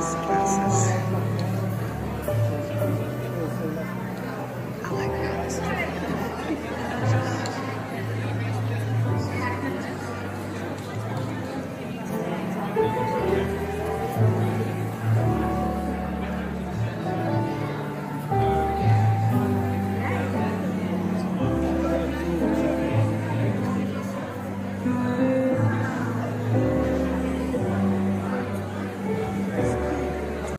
graças.